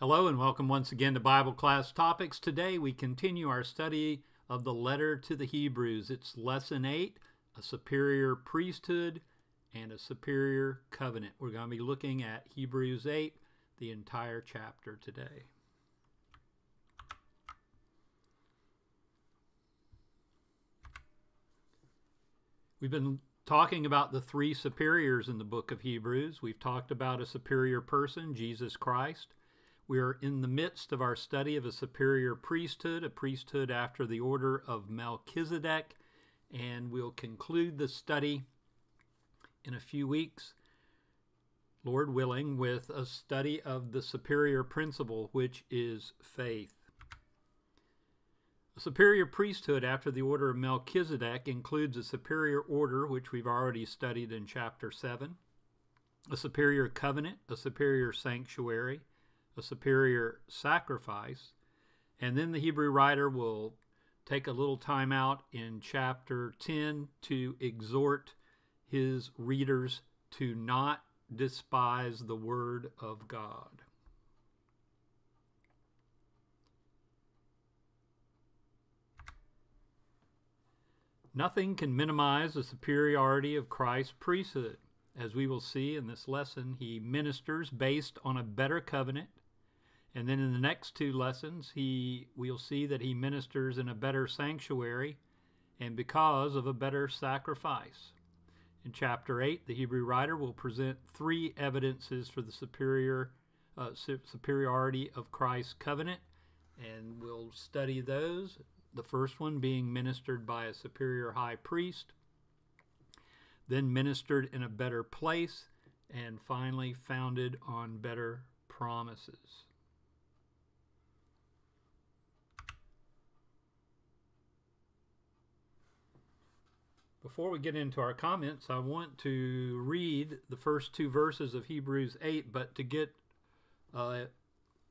Hello and welcome once again to Bible Class Topics. Today we continue our study of the letter to the Hebrews. It's lesson 8, a superior priesthood and a superior covenant. We're going to be looking at Hebrews 8, the entire chapter today. We've been talking about the three superiors in the book of Hebrews. We've talked about a superior person, Jesus Christ. We are in the midst of our study of a superior priesthood, a priesthood after the order of Melchizedek, and we'll conclude the study in a few weeks, Lord willing, with a study of the superior principle, which is faith. A superior priesthood after the order of Melchizedek includes a superior order, which we've already studied in chapter 7, a superior covenant, a superior sanctuary, a superior sacrifice. And then the Hebrew writer will take a little time out in chapter 10 to exhort his readers to not despise the word of God. Nothing can minimize the superiority of Christ's priesthood. As we will see in this lesson, he ministers based on a better covenant and then in the next two lessons, he we'll see that he ministers in a better sanctuary and because of a better sacrifice. In chapter 8, the Hebrew writer will present three evidences for the superior uh, superiority of Christ's covenant, and we'll study those. The first one being ministered by a superior high priest, then ministered in a better place, and finally founded on better promises. Before we get into our comments, I want to read the first two verses of Hebrews 8, but to get a,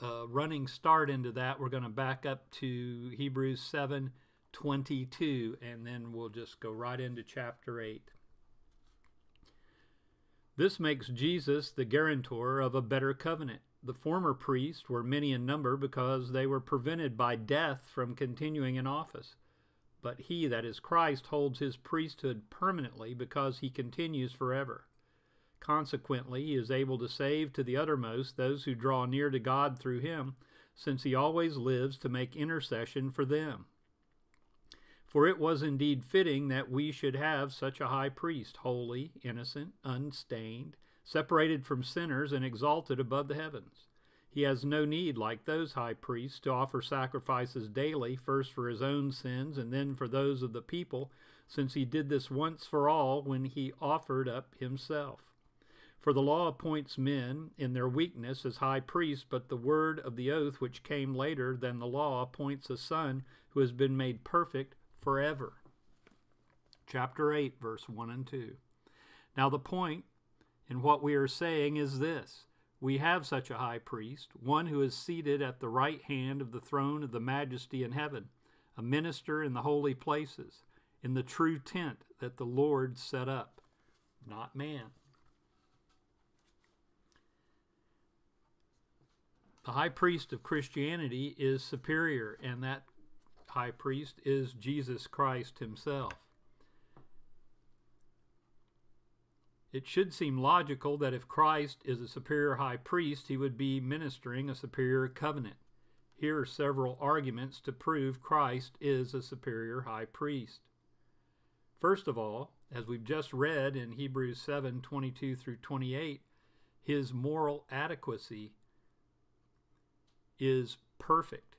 a running start into that, we're going to back up to Hebrews 7 22, and then we'll just go right into chapter 8. This makes Jesus the guarantor of a better covenant. The former priests were many in number because they were prevented by death from continuing in office but he, that is Christ, holds his priesthood permanently because he continues forever. Consequently, he is able to save to the uttermost those who draw near to God through him, since he always lives to make intercession for them. For it was indeed fitting that we should have such a high priest, holy, innocent, unstained, separated from sinners, and exalted above the heavens he has no need, like those high priests, to offer sacrifices daily, first for his own sins and then for those of the people, since he did this once for all when he offered up himself. For the law appoints men in their weakness as high priests, but the word of the oath which came later than the law appoints a son who has been made perfect forever. Chapter 8, verse 1 and 2. Now, the point in what we are saying is this we have such a high priest, one who is seated at the right hand of the throne of the majesty in heaven, a minister in the holy places, in the true tent that the Lord set up, not man. The high priest of Christianity is superior, and that high priest is Jesus Christ himself. It should seem logical that if Christ is a superior high priest, he would be ministering a superior covenant. Here are several arguments to prove Christ is a superior high priest. First of all, as we've just read in Hebrews 7 22 through 28, his moral adequacy is perfect.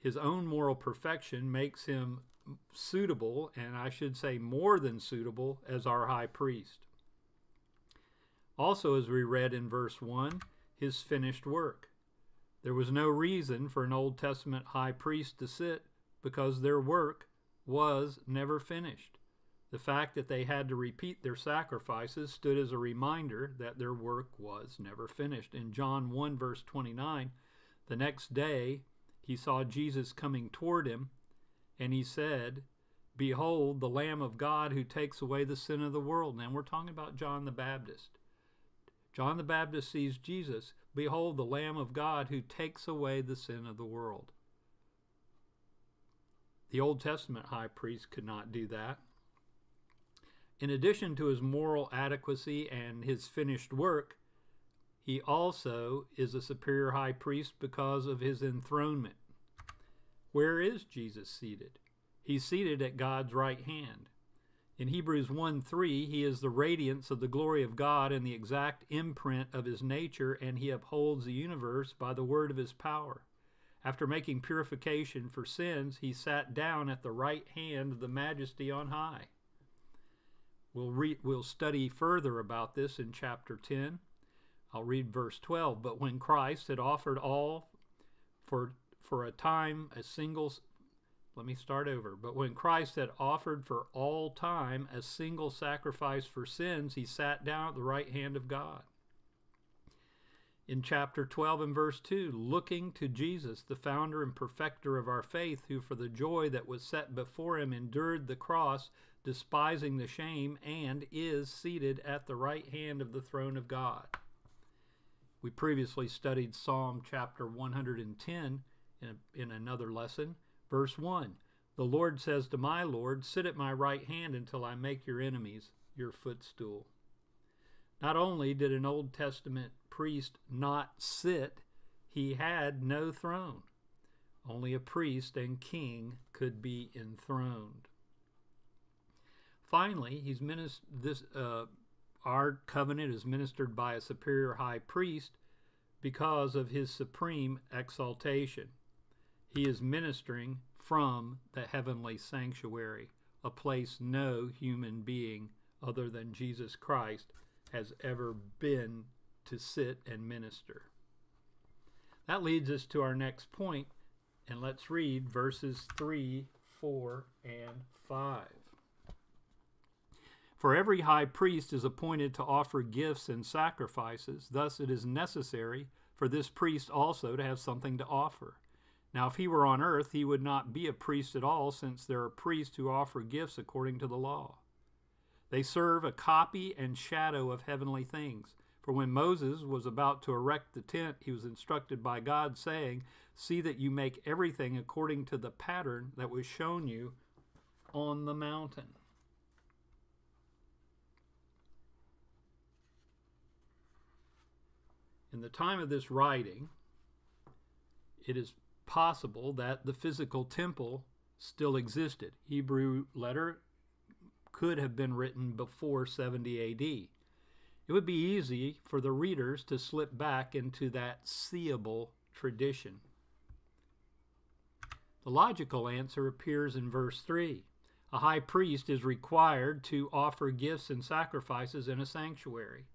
His own moral perfection makes him suitable, and I should say more than suitable, as our high priest. Also, as we read in verse 1, his finished work. There was no reason for an Old Testament high priest to sit because their work was never finished. The fact that they had to repeat their sacrifices stood as a reminder that their work was never finished. In John 1, verse 29, the next day he saw Jesus coming toward him, and he said, Behold, the Lamb of God who takes away the sin of the world. Now we're talking about John the Baptist. John the Baptist sees Jesus, Behold, the Lamb of God who takes away the sin of the world. The Old Testament high priest could not do that. In addition to his moral adequacy and his finished work, he also is a superior high priest because of his enthronement. Where is Jesus seated? He's seated at God's right hand. In Hebrews 1 3, he is the radiance of the glory of God and the exact imprint of his nature, and he upholds the universe by the word of his power. After making purification for sins, he sat down at the right hand of the majesty on high. We'll, re- we'll study further about this in chapter 10. I'll read verse 12. But when Christ had offered all for, for a time a single. Let me start over. But when Christ had offered for all time a single sacrifice for sins, he sat down at the right hand of God. In chapter 12 and verse 2, looking to Jesus, the founder and perfecter of our faith, who for the joy that was set before him endured the cross, despising the shame, and is seated at the right hand of the throne of God. We previously studied Psalm chapter 110 in, in another lesson. Verse 1 The Lord says to my Lord, Sit at my right hand until I make your enemies your footstool. Not only did an Old Testament priest not sit, he had no throne. Only a priest and king could be enthroned. Finally, he's minister, this uh, our covenant is ministered by a superior high priest because of his supreme exaltation. He is ministering from the heavenly sanctuary, a place no human being other than Jesus Christ has ever been to sit and minister. That leads us to our next point, and let's read verses 3, 4, and 5. For every high priest is appointed to offer gifts and sacrifices. Thus, it is necessary for this priest also to have something to offer. Now, if he were on earth, he would not be a priest at all, since there are priests who offer gifts according to the law. They serve a copy and shadow of heavenly things. For when Moses was about to erect the tent, he was instructed by God, saying, See that you make everything according to the pattern that was shown you on the mountain. In the time of this writing, it is possible that the physical temple still existed. Hebrew letter could have been written before 70 AD. It would be easy for the readers to slip back into that seeable tradition. The logical answer appears in verse 3. A high priest is required to offer gifts and sacrifices in a sanctuary.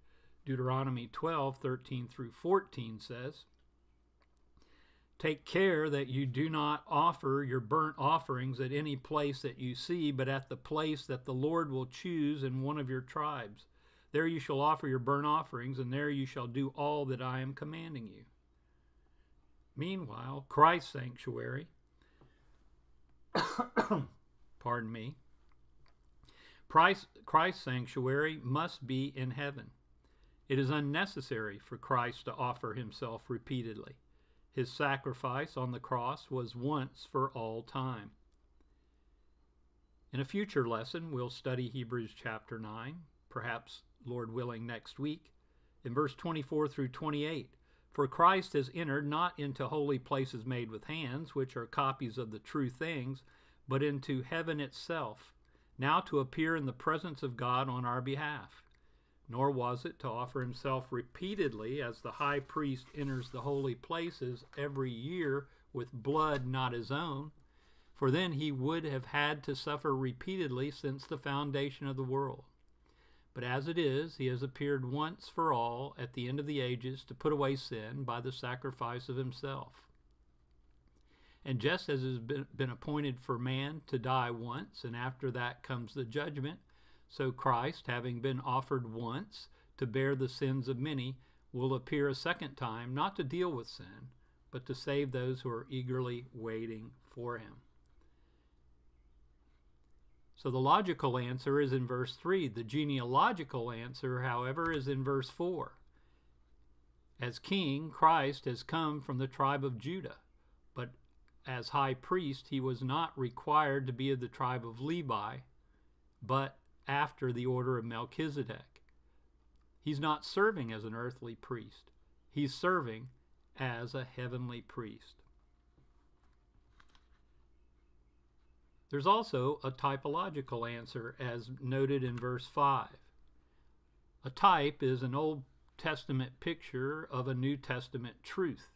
Deuteronomy 12, 13 through 14 says, Take care that you do not offer your burnt offerings at any place that you see, but at the place that the Lord will choose in one of your tribes. There you shall offer your burnt offerings, and there you shall do all that I am commanding you. Meanwhile, Christ's sanctuary, pardon me, Christ's sanctuary must be in heaven. It is unnecessary for Christ to offer himself repeatedly. His sacrifice on the cross was once for all time. In a future lesson, we'll study Hebrews chapter 9, perhaps, Lord willing, next week, in verse 24 through 28. For Christ has entered not into holy places made with hands, which are copies of the true things, but into heaven itself, now to appear in the presence of God on our behalf nor was it to offer himself repeatedly as the high priest enters the holy places every year with blood not his own, for then he would have had to suffer repeatedly since the foundation of the world. But as it is, he has appeared once for all at the end of the ages to put away sin by the sacrifice of himself. And just as it has been, been appointed for man to die once, and after that comes the judgment, so Christ, having been offered once to bear the sins of many, will appear a second time, not to deal with sin, but to save those who are eagerly waiting for him. So the logical answer is in verse 3. The genealogical answer, however, is in verse 4. As king, Christ has come from the tribe of Judah, but as high priest, he was not required to be of the tribe of Levi, but after the order of Melchizedek. He's not serving as an earthly priest, he's serving as a heavenly priest. There's also a typological answer as noted in verse 5. A type is an Old Testament picture of a New Testament truth.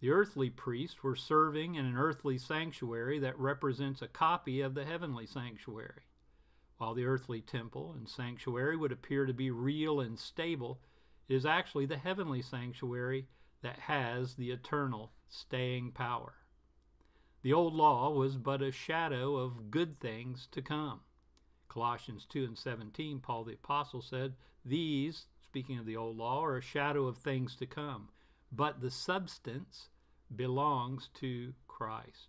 The earthly priests were serving in an earthly sanctuary that represents a copy of the heavenly sanctuary. While the earthly temple and sanctuary would appear to be real and stable, it is actually the heavenly sanctuary that has the eternal staying power. The old law was but a shadow of good things to come. Colossians 2 and 17, Paul the Apostle said, These, speaking of the old law, are a shadow of things to come, but the substance belongs to Christ.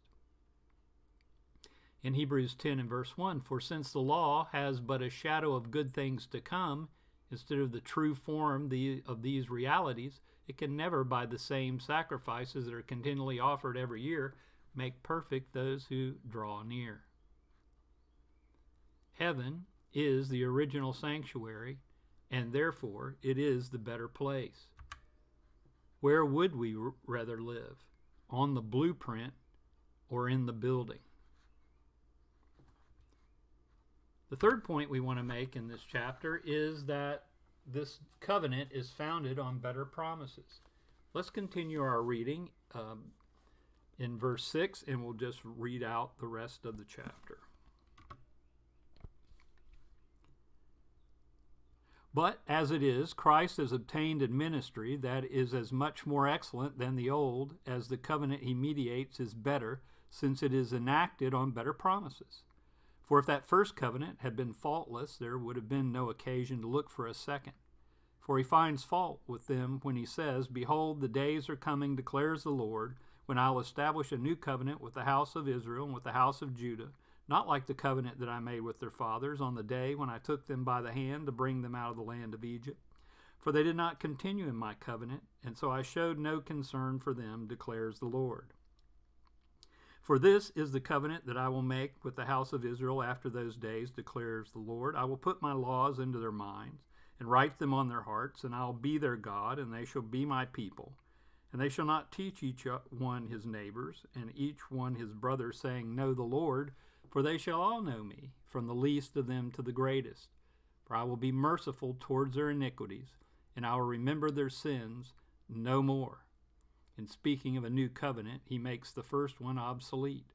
In Hebrews 10 and verse 1, For since the law has but a shadow of good things to come, instead of the true form the, of these realities, it can never, by the same sacrifices that are continually offered every year, make perfect those who draw near. Heaven is the original sanctuary, and therefore it is the better place. Where would we rather live? On the blueprint or in the building? The third point we want to make in this chapter is that this covenant is founded on better promises. Let's continue our reading um, in verse 6 and we'll just read out the rest of the chapter. But as it is, Christ has obtained a ministry that is as much more excellent than the old, as the covenant he mediates is better, since it is enacted on better promises. For if that first covenant had been faultless, there would have been no occasion to look for a second. For he finds fault with them when he says, Behold, the days are coming, declares the Lord, when I will establish a new covenant with the house of Israel and with the house of Judah, not like the covenant that I made with their fathers on the day when I took them by the hand to bring them out of the land of Egypt. For they did not continue in my covenant, and so I showed no concern for them, declares the Lord. For this is the covenant that I will make with the house of Israel after those days, declares the Lord. I will put my laws into their minds, and write them on their hearts, and I will be their God, and they shall be my people. And they shall not teach each one his neighbors, and each one his brother, saying, Know the Lord, for they shall all know me, from the least of them to the greatest. For I will be merciful towards their iniquities, and I will remember their sins no more. In speaking of a new covenant, he makes the first one obsolete.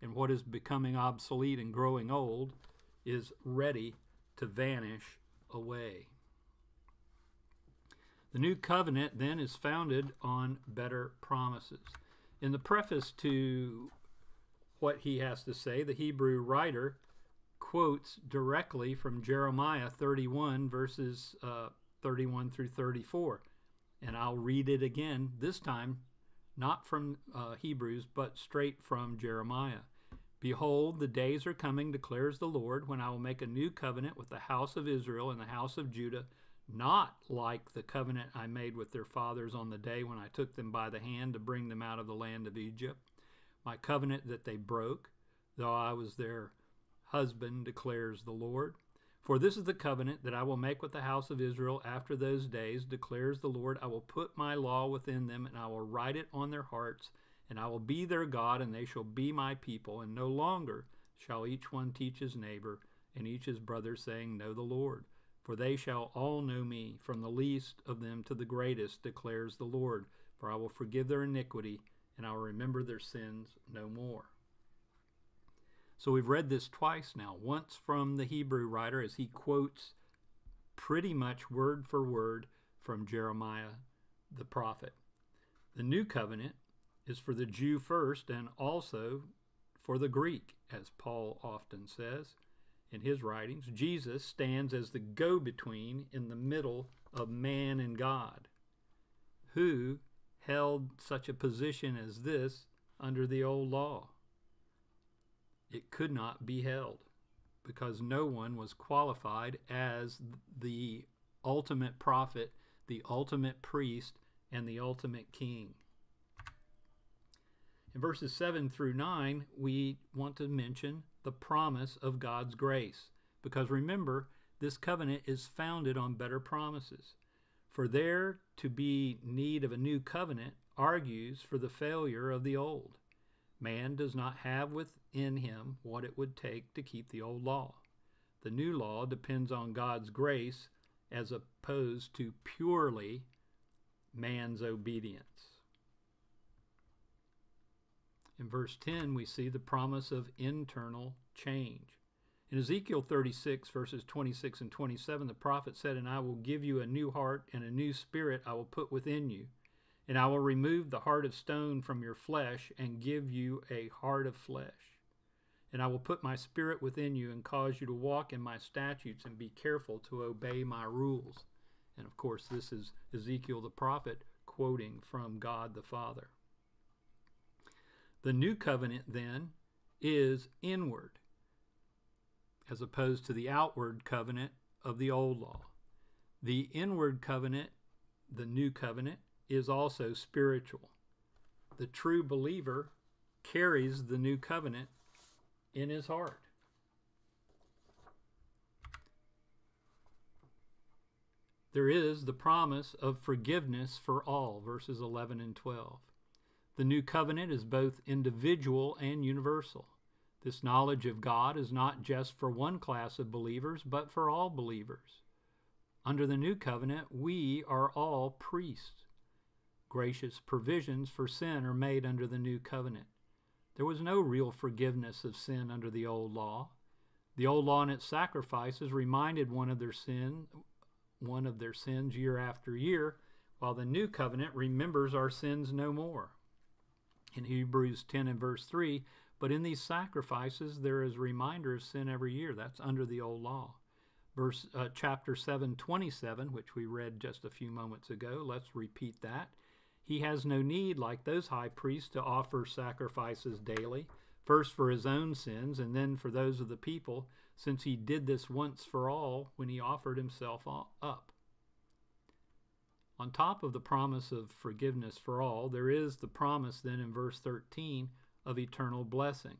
And what is becoming obsolete and growing old is ready to vanish away. The new covenant then is founded on better promises. In the preface to what he has to say, the Hebrew writer quotes directly from Jeremiah 31, verses uh, 31 through 34. And I'll read it again, this time not from uh, Hebrews, but straight from Jeremiah. Behold, the days are coming, declares the Lord, when I will make a new covenant with the house of Israel and the house of Judah not like the covenant I made with their fathers on the day when I took them by the hand to bring them out of the land of Egypt, my covenant that they broke, though I was their husband, declares the Lord. For this is the covenant that I will make with the house of Israel after those days, declares the Lord. I will put my law within them, and I will write it on their hearts, and I will be their God, and they shall be my people. And no longer shall each one teach his neighbor and each his brother, saying, Know the Lord for they shall all know me, from the least of them to the greatest, declares the Lord. For I will forgive their iniquity, and I will remember their sins no more. So we've read this twice now. Once from the Hebrew writer as he quotes pretty much word for word from Jeremiah the prophet. The new covenant is for the Jew first and also for the Greek, as Paul often says in his writings, Jesus stands as the go between in the middle of man and God. Who held such a position as this under the old law? It could not be held because no one was qualified as the ultimate prophet, the ultimate priest, and the ultimate king. In verses 7 through 9, we want to mention the promise of God's grace. Because remember, this covenant is founded on better promises. For there to be need of a new covenant argues for the failure of the old. Man does not have within him what it would take to keep the old law. The new law depends on God's grace as opposed to purely man's obedience. In verse 10, we see the promise of internal change. In Ezekiel 36, verses 26 and 27, the prophet said, And I will give you a new heart, and a new spirit I will put within you. And I will remove the heart of stone from your flesh, and give you a heart of flesh. And I will put my spirit within you, and cause you to walk in my statutes, and be careful to obey my rules. And of course, this is Ezekiel the prophet quoting from God the Father. The new covenant, then, is inward as opposed to the outward covenant of the old law. The inward covenant, the new covenant, is also spiritual. The true believer carries the new covenant in his heart. There is the promise of forgiveness for all, verses 11 and 12. The new covenant is both individual and universal. This knowledge of God is not just for one class of believers, but for all believers. Under the new covenant, we are all priests. Gracious provisions for sin are made under the new covenant. There was no real forgiveness of sin under the old law. The old law and its sacrifices reminded one of their sin, one of their sins year after year, while the new covenant remembers our sins no more. In Hebrews 10 and verse 3, but in these sacrifices, there is a reminder of sin every year. That's under the old law. Verse uh, chapter 7, 27, which we read just a few moments ago. Let's repeat that. He has no need, like those high priests, to offer sacrifices daily, first for his own sins and then for those of the people, since he did this once for all when he offered himself up. On top of the promise of forgiveness for all, there is the promise then in verse 13 of eternal blessing.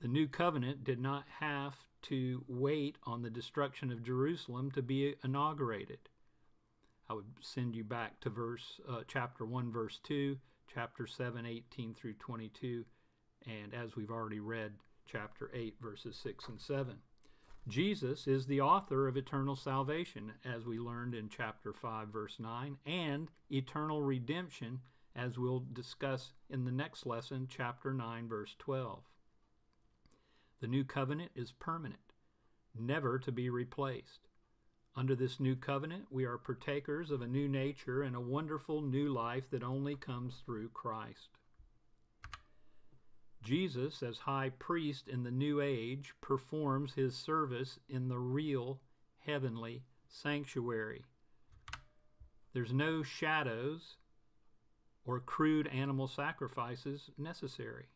The new covenant did not have to wait on the destruction of Jerusalem to be inaugurated. I would send you back to verse uh, chapter 1 verse 2, chapter 7 18 through 22, and as we've already read, chapter 8 verses 6 and 7. Jesus is the author of eternal salvation as we learned in chapter 5 verse 9 and eternal redemption as we'll discuss in the next lesson, chapter 9, verse 12. The new covenant is permanent, never to be replaced. Under this new covenant, we are partakers of a new nature and a wonderful new life that only comes through Christ. Jesus, as high priest in the new age, performs his service in the real heavenly sanctuary. There's no shadows or crude animal sacrifices necessary.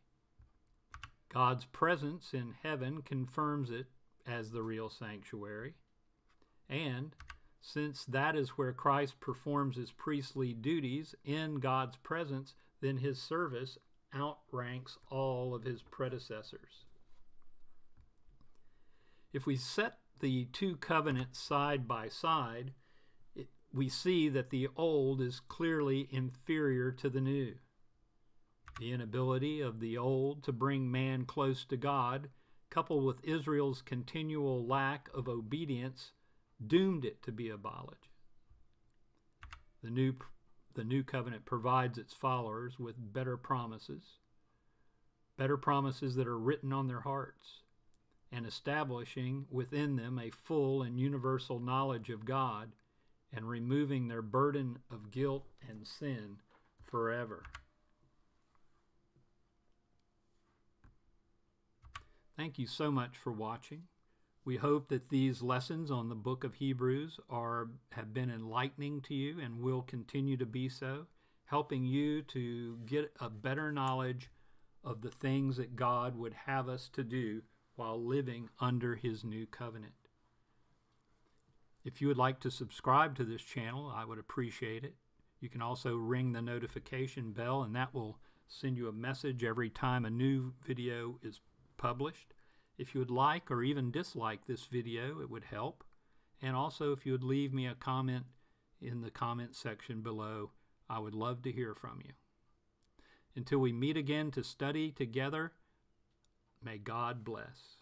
God's presence in heaven confirms it as the real sanctuary. And since that is where Christ performs his priestly duties in God's presence, then his service outranks all of his predecessors. If we set the two covenants side by side, we see that the old is clearly inferior to the new. The inability of the old to bring man close to God, coupled with Israel's continual lack of obedience, doomed it to be abolished. The new, the new covenant provides its followers with better promises, better promises that are written on their hearts, and establishing within them a full and universal knowledge of God and removing their burden of guilt and sin forever. Thank you so much for watching. We hope that these lessons on the book of Hebrews are have been enlightening to you and will continue to be so, helping you to get a better knowledge of the things that God would have us to do while living under his new covenant. If you would like to subscribe to this channel, I would appreciate it. You can also ring the notification bell, and that will send you a message every time a new video is published. If you would like or even dislike this video, it would help. And also, if you would leave me a comment in the comment section below, I would love to hear from you. Until we meet again to study together, may God bless.